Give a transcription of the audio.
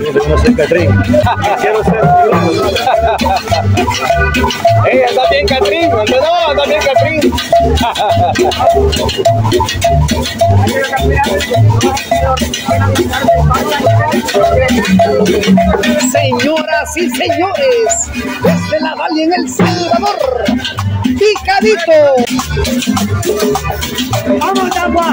No soy Catrín. Quiero ser. ¡Ey, anda bien Catrín! ¡Anda no! ¡Anda bien Catrín! Señoras y señores, desde la Valle en El Salvador, picadito. ¡Vamos, agua!